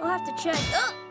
I'll have to check. Oh!